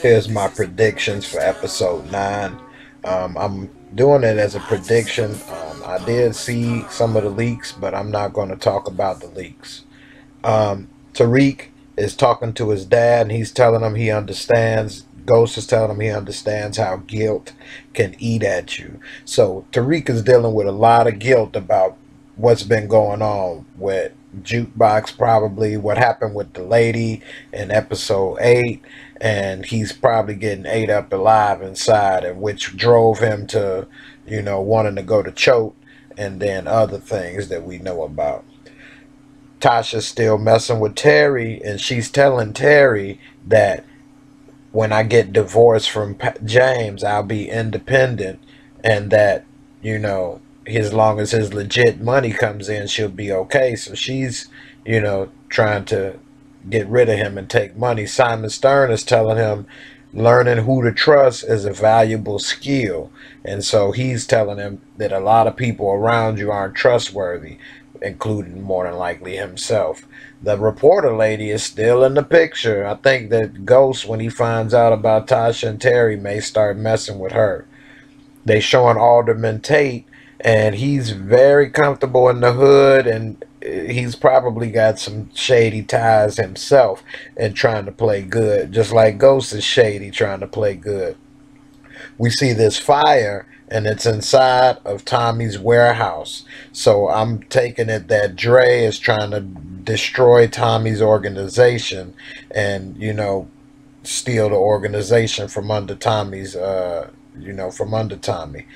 Here's my predictions for episode 9. Um, I'm doing it as a prediction. Um, I did see some of the leaks, but I'm not going to talk about the leaks. Um, Tariq is talking to his dad, and he's telling him he understands. Ghost is telling him he understands how guilt can eat at you. So Tariq is dealing with a lot of guilt about what's been going on with jukebox probably what happened with the lady in episode 8 and he's probably getting ate up alive inside and which drove him to you know wanting to go to choke and then other things that we know about. Tasha's still messing with terry and she's telling terry that when i get divorced from james i'll be independent and that you know as long as his legit money comes in, she'll be okay. So she's, you know, trying to get rid of him and take money. Simon Stern is telling him learning who to trust is a valuable skill. And so he's telling him that a lot of people around you aren't trustworthy, including more than likely himself. The reporter lady is still in the picture. I think that Ghost, when he finds out about Tasha and Terry, may start messing with her. They showing Alderman Tate and he's very comfortable in the hood and he's probably got some shady ties himself and trying to play good just like ghost is shady trying to play good. We see this fire and it's inside of tommy's warehouse. So i'm taking it that dre is trying to destroy tommy's organization and you know steal the organization from under tommy's uh you know, from under Tommy.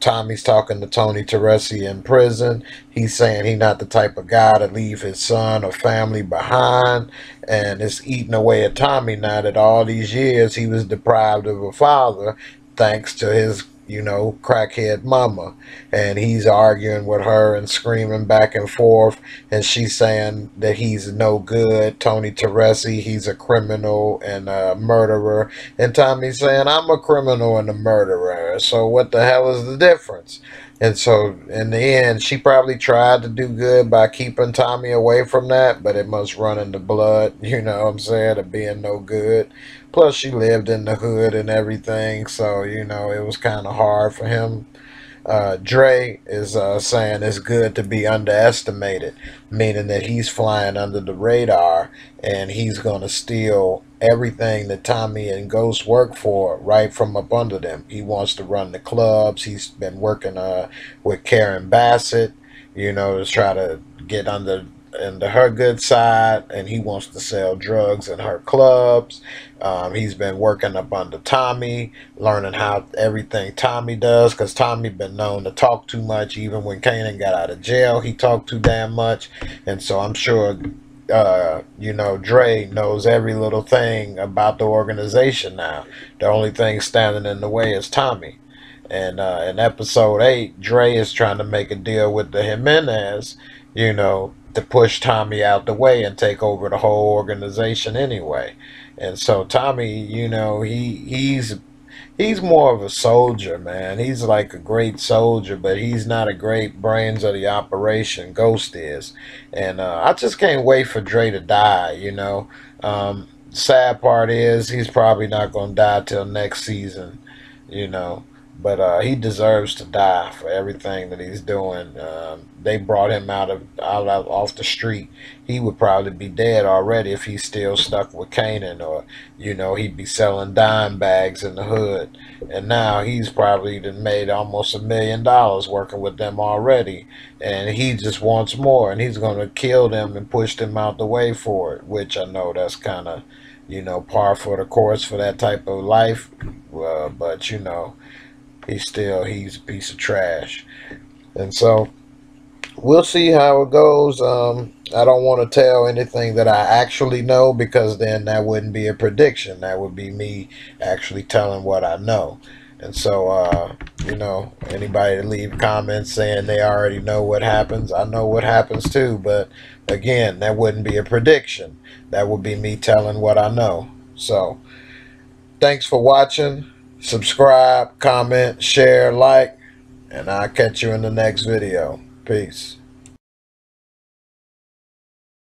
Tommy's talking to Tony Teresi in prison. He's saying he not the type of guy to leave his son or family behind. And it's eating away at Tommy now that all these years he was deprived of a father thanks to his you know, crackhead mama. And he's arguing with her and screaming back and forth. And she's saying that he's no good. Tony Teresi, he's a criminal and a murderer. And Tommy's saying, I'm a criminal and a murderer. So what the hell is the difference? And so in the end, she probably tried to do good by keeping Tommy away from that, but it must run in the blood, you know what I'm saying, of being no good. Plus, she lived in the hood and everything, so, you know, it was kind of hard for him. Uh, Dre is uh, saying it's good to be underestimated, meaning that he's flying under the radar and he's going to steal everything that Tommy and Ghost work for right from up under them. He wants to run the clubs. He's been working uh, with Karen Bassett, you know, to try to get under into her good side and he wants to sell drugs in her clubs. Um, he's been working up under Tommy, learning how everything Tommy does because Tommy been known to talk too much. Even when Kanan got out of jail, he talked too damn much. And so I'm sure uh, you know, Dre knows every little thing about the organization now. The only thing standing in the way is Tommy. And uh, in episode 8, Dre is trying to make a deal with the Jimenez, you know, to push Tommy out the way and take over the whole organization anyway. And so Tommy, you know, he he's he's more of a soldier, man. He's like a great soldier, but he's not a great brains of the operation. Ghost is, and uh, I just can't wait for Dre to die. You know, um, sad part is he's probably not gonna die till next season. You know, but uh, he deserves to die for everything that he's doing. Um, they brought him out of out of, off the street. He would probably be dead already if he's still stuck with Kanan, or you know, he'd be selling dime bags in the hood. And now he's probably made almost a million dollars working with them already, and he just wants more, and he's going to kill them and push them out the way for it. Which I know that's kind of, you know, par for the course for that type of life. Uh, but you know he's still he's a piece of trash. And so we'll see how it goes. Um, I don't want to tell anything that I actually know because then that wouldn't be a prediction. That would be me actually telling what I know. And so, uh, you know, anybody leave comments saying they already know what happens, I know what happens too. But again, that wouldn't be a prediction. That would be me telling what I know. So, thanks for watching subscribe, comment, share, like, and I'll catch you in the next video. Peace.